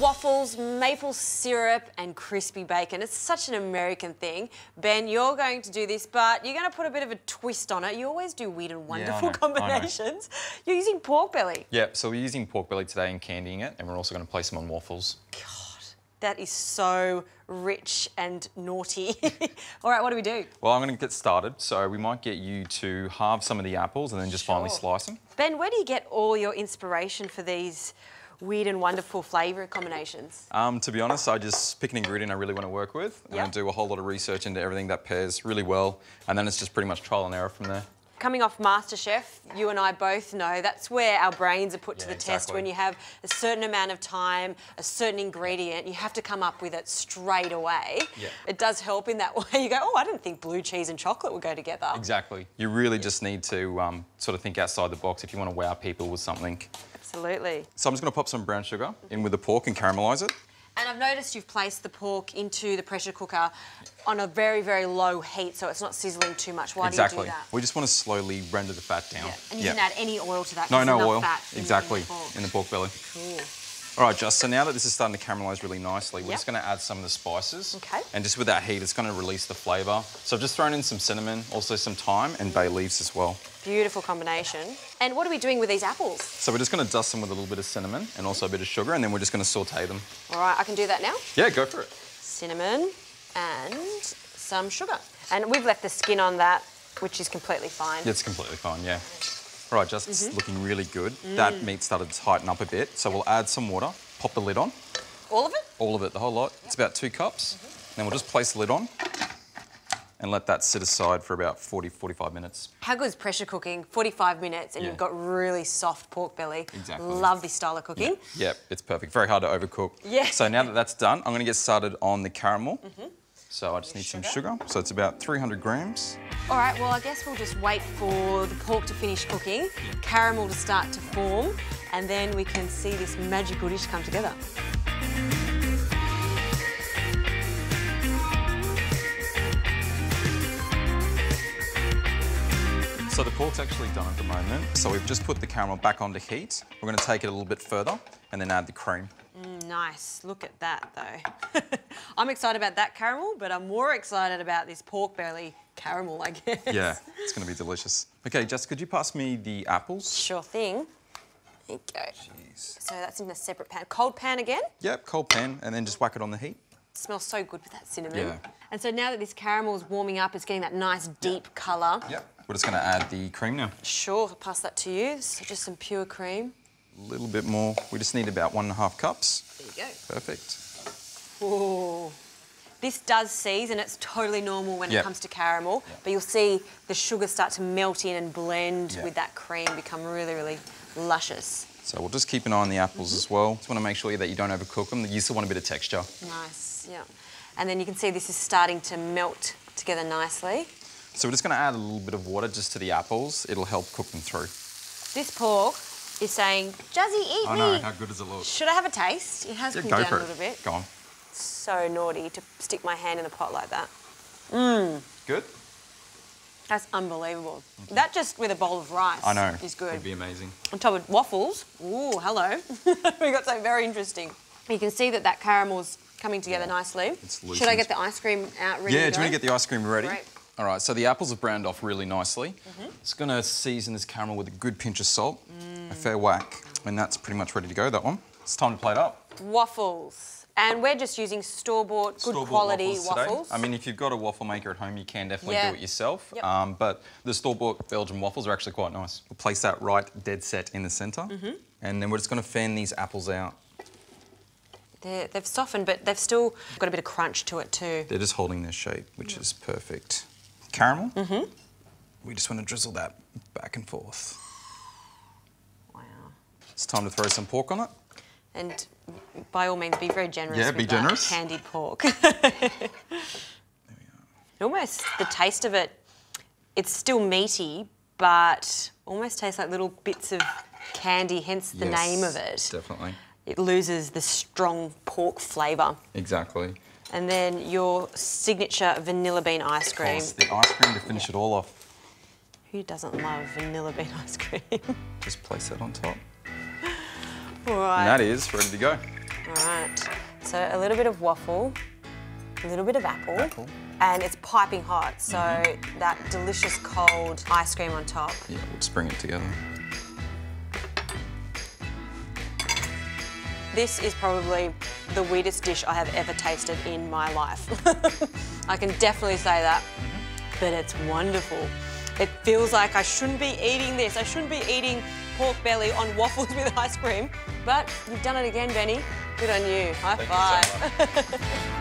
waffles, maple syrup, and crispy bacon. It's such an American thing. Ben, you're going to do this, but you're going to put a bit of a twist on it. You always do weird and wonderful know. combinations. You're using pork belly. Yep, so we're using pork belly today and candying it, and we're also going to place them on waffles. God that is so rich and naughty. All right, what do we do? Well, I'm going to get started, so we might get you to halve some of the apples and then just finally slice them. Ben, where do you get all your inspiration for these weird and wonderful flavour combinations? Um, to be honest, I just pick an ingredient I really want to work with. Yeah. going to do a whole lot of research into everything that pairs really well, and then it's just pretty much trial and error from there. Coming off MasterChef, you and I both know that's where our brains are put to Yeah, the test. When you have a certain amount of time, a certain ingredient, you have to come up with it straight away. Yeah. It does help in that way. You go, oh, I didn't think blue cheese and chocolate would go together. Exactly. You really just need to um, sort of think outside the box if you want to wow people with something. Absolutely. So I'm just going to pop some brown sugar in with the pork and caramelise it. And I've noticed you've placed the pork into the pressure cooker on a very, very low heat, so it's not sizzling too much. Why exactly. do you do that? We just want to slowly render the fat down. Yeah. And you Yeah. didn't add any oil to that. No, no oil. Fat in- the exactly. In the pork belly. Cool. All right, Just, so now that this is starting to caramelize really nicely, we're Yep. just going to add some of the spices. Okay. And just with that heat, it's going to release the flavour. So I've just thrown in some cinnamon, also some thyme and bay leaves as well. Beautiful combination. And what are we doing with these apples? So we're just going to dust them with a little bit of cinnamon and also a bit of sugar, and then we're just going to saute them. All right, I can do that now. Yeah, go for it. Cinnamon and some sugar. And we've left the skin on that, which is completely fine. It's completely fine, yeah. Right, just Mm-hmm. looking really good. Mm. That meat started to tighten up a bit, so we'll add some water, pop the lid on, All of it? all of it, the whole lot. It's about two cups. Mm-hmm. Then we'll just place the lid on and let that sit aside for about 40, 45 minutes. How good is pressure cooking? 45 minutes and Yeah. you've got really soft pork belly. Exactly. Love this style of cooking. Yep, it's perfect. Very hard to overcook. Yeah. So now that that's done, I'm going to get started on the caramel. So I just need some Sugar. sugar. So it's about 300 grams. All right, well, I guess we'll just wait for the pork to finish cooking, caramel to start to form, and then we can see this magical dish come together. So the pork's actually done at the moment. So we've just put the caramel back onto heat. We're going to take it a little bit further and then add the cream. Nice, look at that though. I'm excited about that caramel, but I'm more excited about this pork belly caramel, I guess. Yeah, it's going to be delicious. Okay, Jess, could you pass me the apples? Sure thing. There you go. Jeez. So that's in a separate pan. Cold pan again? Yep, cold pan, and then just whack it on the heat. smells so good with that cinnamon. Yeah. And so now that this caramel is warming up, it's getting that nice deep colour. Yep. We're just going to add the cream now. Sure, I'll pass that to you. So just some pure cream. A little bit more. We just need about one and a half cups. There you go. Perfect. Ooh. This does seize and it's totally normal when it comes to caramel, Yep. but you'll see the sugar start to melt in and blend Yeah. with that cream, become really, really luscious. So we'll just keep an eye on the apples as mm-hmm. well. Just want to make sure that you don't overcook them. You still want a bit of texture. Nice, yeah. And then you can see this is starting to melt together nicely. So we're just going to add a little bit of water just to the apples. It'll help cook them through. This pork is saying, Jazzy, eat I me. know, how good does it look? Should I have a taste? It has Yeah, cooled down a little bit. Go on. So naughty to stick my hand in the pot like that. Mmm. Good? That's unbelievable. That just with a bowl of rice I know. is good. It'd be amazing. On top of waffles. Ooh, hello. we got something very interesting. You can see that that caramel's coming together nicely. It's Should I get the ice cream out ready Yeah, do you want to get the ice cream ready? Great. All right, so the apples have browned off really nicely. Mm-hmm. It's going to season this caramel with a good pinch of salt, Mm. A fair whack, and that's pretty much ready to go, that one. It's time to plate up. Waffles. And we're just using store-bought, good Store-bought quality waffles today. waffles. I mean, if you've got a waffle maker at home, you can definitely Yeah. do it yourself. Yep. Um, but the store-bought Belgian waffles are actually quite nice. We'll place that right dead set in the center Mm-hmm. and then we're just going to fan these apples out. They're, they've softened, but they've still got a bit of crunch to it too. They're just holding their shape, which is perfect. Caramel. Mm-hmm. We just want to drizzle that back and forth. Wow. It's time to throw some pork on it. And by all means, be very generous Yeah, with be that generous. candied pork. almost the taste of it, it's still meaty, but almost tastes like little bits of candy, hence the name of it. Definitely. It loses the strong pork flavour. Exactly. And then your signature vanilla bean ice Of cream. course, the ice cream to finish it all off. Who doesn't love vanilla bean ice cream? Just place that on top. All right. And that is ready to go. All right, so a little bit of waffle, a little bit of apple, Apple. and it's piping hot, so mm-hmm. that delicious cold ice cream on top. Yeah, we'll just bring it together. This is probably the weirdest dish I have ever tasted in my life. I can definitely say that, mm-hmm. but it's wonderful. It feels like I shouldn't be eating this. I shouldn't be eating pork belly on waffles with ice cream, but you've done it again, Benny. Good on you. High Thank you so five.